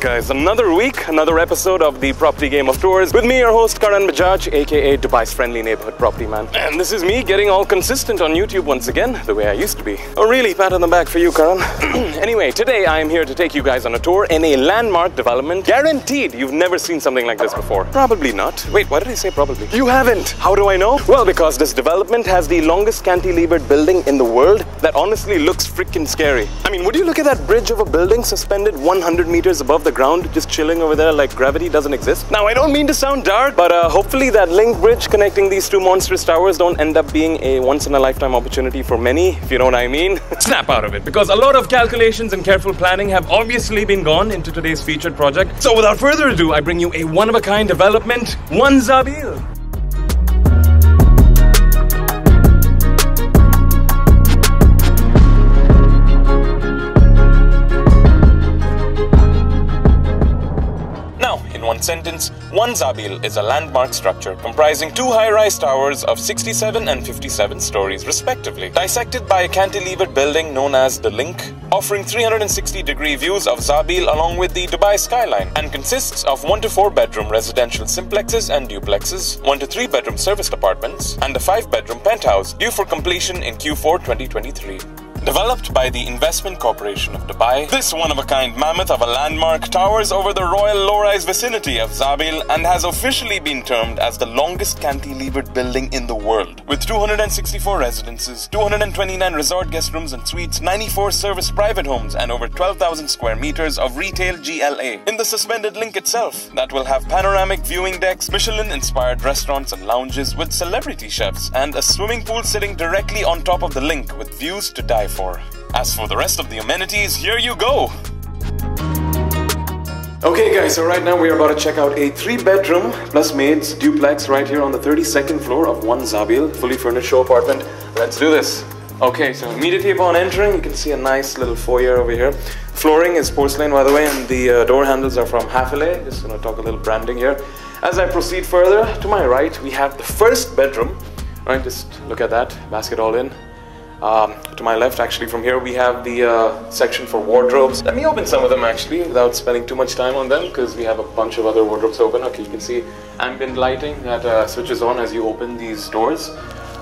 guys, uh, another week, another episode of the Property Game of Tours with me, your host Karan Bajaj, aka Dubai's friendly neighborhood property man. And this is me getting all consistent on YouTube once again, the way I used to be. Oh, really? Pat on the back for you, Karan. anyway, today I am here to take you guys on a tour in a landmark development. Guaranteed you've never seen something like this before. Probably not. Wait, why did I say probably? You haven't. How do I know? Well, because this development has the longest cantilevered building in the world that honestly looks freaking scary. I mean, would you look at that bridge of a building suspended 100 meters above the ground, just chilling over there like gravity doesn't exist? Now, I don't mean to sound dark, but uh, hopefully that link bridge connecting these two monstrous towers don't end up being a once-in-a-lifetime opportunity for many, if you know what I mean. Snap out of it, because a lot of calculations and careful planning have obviously been gone into today's featured project. So without further ado, I bring you a one-of-a-kind development, One Za'abeel. In one sentence, One Za'abeel is a landmark structure comprising two high-rise towers of 67 and 57 stories respectively, dissected by a cantilevered building known as The Link, offering 360-degree views of Za'abeel along with the Dubai skyline, and consists of 1 to 4 bedroom residential simplexes and duplexes, 1 to 3 bedroom serviced apartments, and a 5 bedroom penthouse due for completion in Q4 2023. Developed by the Investment Corporation of Dubai, this one-of-a-kind mammoth of a landmark towers over the royal low-rise vicinity of Za'abeel and has officially been termed as the longest cantilevered building in the world. With 264 residences, 229 resort guest rooms and suites, 94 service private homes, and over 12,000 square meters of retail GLA. In the suspended link itself, that will have panoramic viewing decks, Michelin-inspired restaurants and lounges with celebrity chefs, and a swimming pool sitting directly on top of the link with views to die for. As for the rest of the amenities, here you go! Okay guys, so right now we are about to check out a 3 bedroom plus maids duplex right here on the 32nd floor of One Za'abeel, fully furnished show apartment. Let's do this. Okay, so immediately upon entering, you can see a nice little foyer over here. Flooring is porcelain by the way, and the uh, door handles are from Hafele. Just gonna talk a little branding here. As I proceed further, to my right, we have the first bedroom. Right, just look at that, basket all in. Um, to my left, actually, from here, we have the uh, section for wardrobes. Let me open some of them actually without spending too much time on them because we have a bunch of other wardrobes open. Okay, you can see ambient lighting that uh, switches on as you open these doors.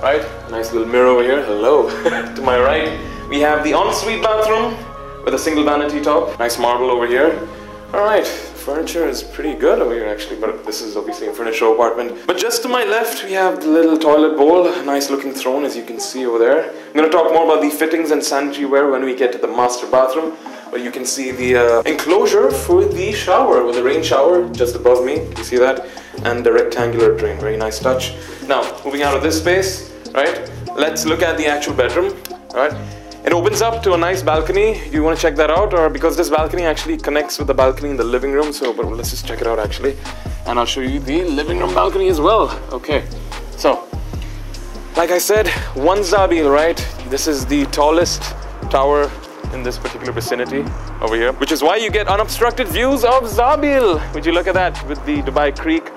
Right, nice little mirror over here. Hello. to my right, we have the ensuite bathroom with a single vanity top. Nice marble over here. All right, furniture is pretty good over here actually, but this is obviously a furnished apartment. But just to my left, we have the little toilet bowl, nice looking throne as you can see over there. I'm gonna talk more about the fittings and sanitary ware when we get to the master bathroom. But you can see the uh, enclosure for the shower with a rain shower just above me. You see that? And the rectangular drain, very nice touch. Now, moving out of this space, right? Let's look at the actual bedroom, right? It opens up to a nice balcony. You want to check that out? Or because this balcony actually connects with the balcony in the living room. So, but let's just check it out actually. And I'll show you the living room balcony as well. Okay. So, like I said, One Za'abeel, right? This is the tallest tower in this particular vicinity over here. Which is why you get unobstructed views of Za'abeel. Would you look at that with the Dubai Creek.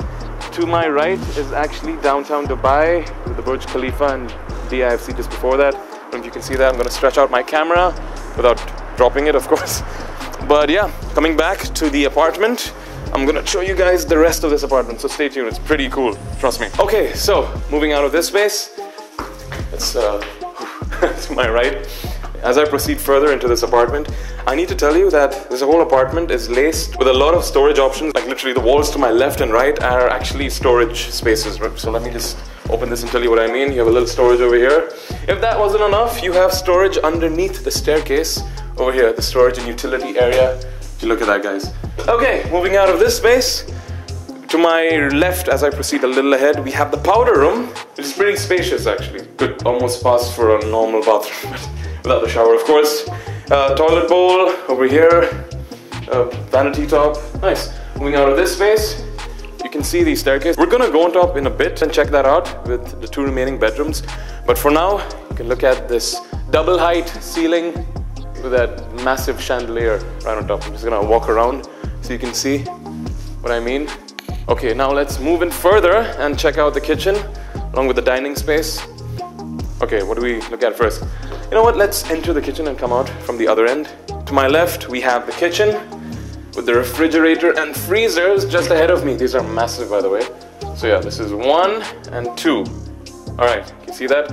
To my right is actually downtown Dubai with the Burj Khalifa and DIFC just before that. If you can see that. I'm to stretch out my camera without dropping it, of course. But yeah, coming back to the apartment, I'm to show you guys the rest of this apartment. So stay tuned. It's pretty cool. Trust me. Okay, so moving out of this space, it's uh, to my right. As I proceed further into this apartment, I need to tell you that this whole apartment is laced with a lot of storage options. Like literally the walls to my left and right are actually storage spaces. So let me just open this and tell you what I mean. You have a little storage over here. If that wasn't enough, you have storage underneath the staircase over here, the storage and utility area. If You look at that, guys. Okay, moving out of this space. To my left, as I proceed a little ahead, we have the powder room, which is pretty spacious actually. Could almost pass for a normal bathroom, without the shower, of course. Uh, toilet bowl over here, uh, vanity top. Nice. Moving out of this space, you can see the staircase. We're gonna go on top in a bit and check that out with the two remaining bedrooms. But for now, you can look at this double height ceiling with that massive chandelier right on top. I'm just gonna walk around so you can see what I mean. Okay, now let's move in further and check out the kitchen along with the dining space. Okay, what do we look at first? You know what, let's enter the kitchen and come out from the other end. To my left, we have the kitchen. with the refrigerator and freezers just ahead of me. These are massive, by the way. So yeah, this is one and two. All right, you see that?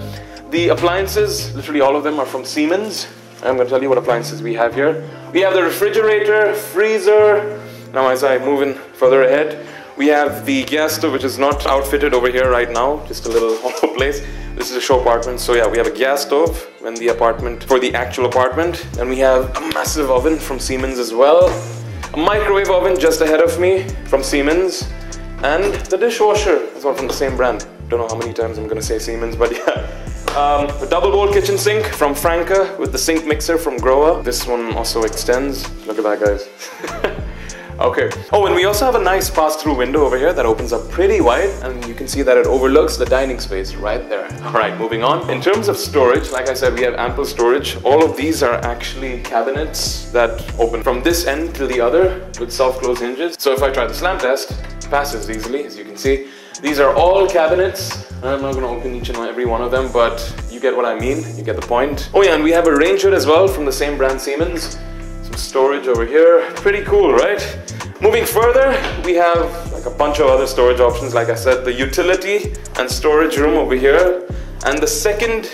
The appliances, literally all of them are from Siemens. I'm going to tell you what appliances we have here. We have the refrigerator, freezer. Now as I move in further ahead, we have the gas stove, which is not outfitted over here right now, just a little hollow place. This is a show apartment, so yeah, we have a gas stove in the apartment for the actual apartment. And we have a massive oven from Siemens as well. A microwave oven just ahead of me from Siemens. And the dishwasher is one from the same brand. Don't know how many times I'm gonna say Siemens, but yeah. Um, a double bowl kitchen sink from Franke with the sink mixer from Grohe. This one also extends. Look at that, guys. Okay. Oh, and we also have a nice pass-through window over here that opens up pretty wide and you can see that it overlooks the dining space right there. All right, moving on. In terms of storage, like I said, we have ample storage. All of these are actually cabinets that open from this end to the other with self-close hinges. So if I try the slam test, passes easily, as you can see. These are all cabinets. I'm not gonna open each and every one of them, but you get what I mean, you get the point. Oh yeah, and we have a range hood as well from the same brand Siemens storage over here. Pretty cool, right? Moving further, we have like a bunch of other storage options. Like I said, the utility and storage room over here. And the second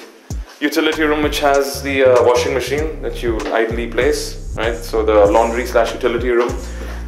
utility room, which has the uh, washing machine that you idly place, right? So the laundry slash utility room.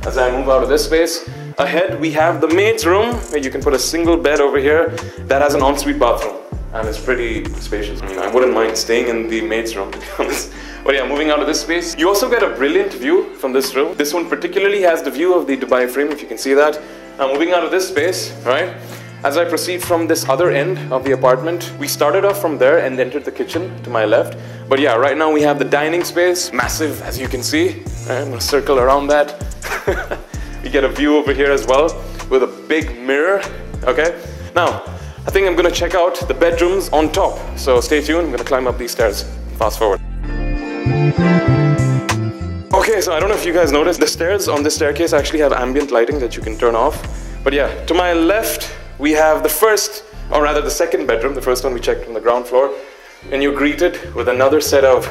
As I move out of this space, ahead we have the maid's room where you can put a single bed over here that has an ensuite bathroom and it's pretty spacious. I mean, I wouldn't mind staying in the maid's room to be honest. But yeah, moving out of this space, you also get a brilliant view from this room. This one particularly has the view of the Dubai frame, if you can see that. Now moving out of this space, right? As I proceed from this other end of the apartment, we started off from there and entered the kitchen to my left. But yeah, right now we have the dining space, massive as you can see. Right, I'm gonna circle around that. we get a view over here as well with a big mirror, okay? Now, I think I'm gonna check out the bedrooms on top. So stay tuned, I'm gonna climb up these stairs. Fast forward. Okay, so I don't know if you guys noticed, the stairs on this staircase actually have ambient lighting that you can turn off. But yeah, to my left, we have the first, or rather the second bedroom, the first one we checked on the ground floor, and you're greeted with another set of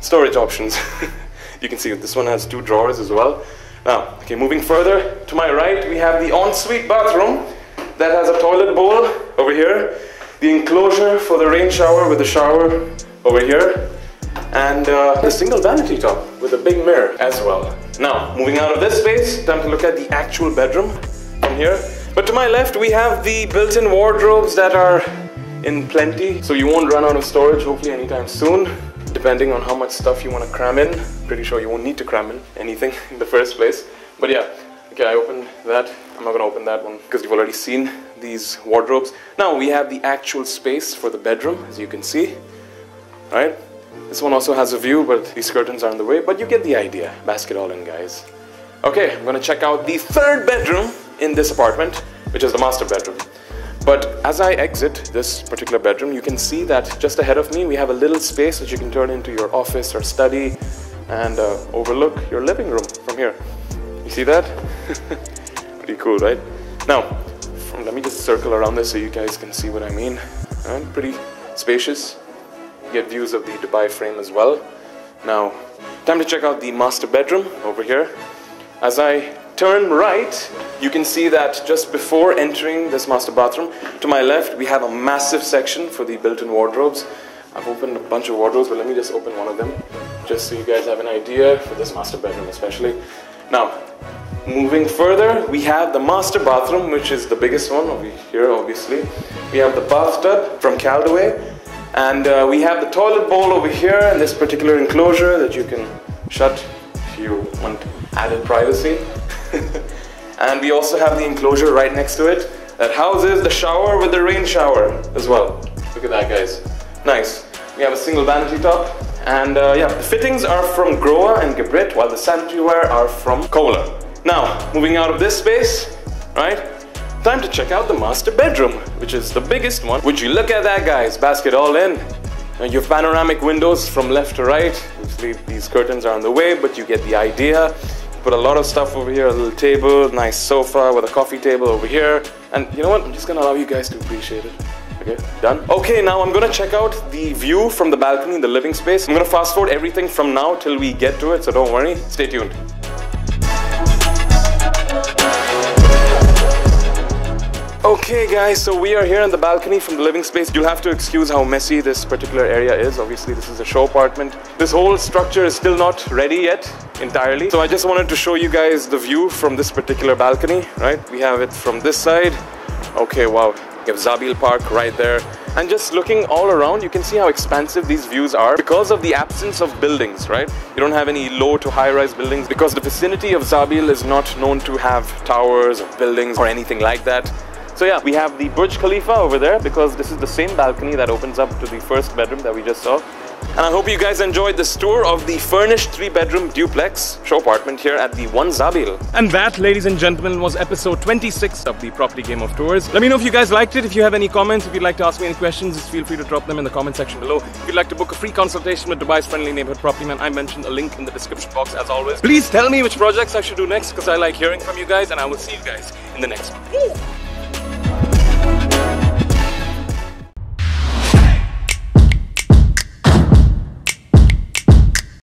storage options. you can see this one has two drawers as well. Now, okay, moving further, to my right, we have the ensuite bathroom that has a toilet bowl over here, the enclosure for the rain shower with the shower over here, and uh, the single vanity top with a big mirror as well. Now, moving out of this space, time to look at the actual bedroom from here. But to my left, we have the built-in wardrobes that are in plenty, so you won't run out of storage hopefully anytime soon, depending on how much stuff you want to cram in. Pretty sure you won't need to cram in anything in the first place. But yeah, okay, I opened that. I'm not gonna open that one because you've already seen these wardrobes. Now we have the actual space for the bedroom, as you can see, right? This one also has a view, but these curtains are in the way, but you get the idea. Basket all in, guys. Okay, I'm gonna check out the third bedroom in this apartment, which is the master bedroom. But as I exit this particular bedroom, you can see that just ahead of me, we have a little space that you can turn into your office or study and uh, overlook your living room from here. You see that? Pretty cool, right? Now, from, let me just circle around this so you guys can see what I mean. Right? Pretty spacious get views of the Dubai frame as well. Now, time to check out the master bedroom over here. As I turn right, you can see that just before entering this master bathroom, to my left, we have a massive section for the built-in wardrobes. I've opened a bunch of wardrobes, but let me just open one of them, just so you guys have an idea for this master bedroom especially. Now, moving further, we have the master bathroom, which is the biggest one over here, obviously. We have the bathtub from Kaldewei, and uh, we have the toilet bowl over here in this particular enclosure that you can shut if you want added privacy. and we also have the enclosure right next to it that houses the shower with the rain shower as well. Look at that guys. Nice. We have a single vanity top and uh, yeah, the fittings are from Grohe and Geberit while the sanitary sanitaryware are from Kohler. Now, moving out of this space, right? Time to check out the master bedroom, which is the biggest one. Would you look at that guys, basket all in. Uh, now you have panoramic windows from left to right. Obviously these curtains are on the way, but you get the idea. Put a lot of stuff over here, a little table, nice sofa with a coffee table over here. And you know what, I'm just gonna allow you guys to appreciate it. Okay, done? Okay, now I'm gonna check out the view from the balcony in the living space. I'm gonna fast forward everything from now till we get to it, so don't worry, stay tuned. Okay guys, so we are here on the balcony from the living space. You'll have to excuse how messy this particular area is. Obviously this is a show apartment. This whole structure is still not ready yet entirely. So I just wanted to show you guys the view from this particular balcony, right? We have it from this side. Okay, wow. You have Zabeel Park right there. And just looking all around, you can see how expansive these views are because of the absence of buildings, right? You don't have any low to high rise buildings because the vicinity of Zabil is not known to have towers or buildings or anything like that. So yeah, we have the Burj Khalifa over there because this is the same balcony that opens up to the first bedroom that we just saw. And I hope you guys enjoyed this tour of the furnished three-bedroom duplex show apartment here at the One Za'abeel. And that, ladies and gentlemen, was episode 26 of the Property Game of Tours. Let me know if you guys liked it. If you have any comments, if you'd like to ask me any questions, just feel free to drop them in the comment section below. If you'd like to book a free consultation with Dubai's friendly neighborhood property man, I mentioned a link in the description box as always. Please tell me which projects I should do next because I like hearing from you guys and I will see you guys in the next one.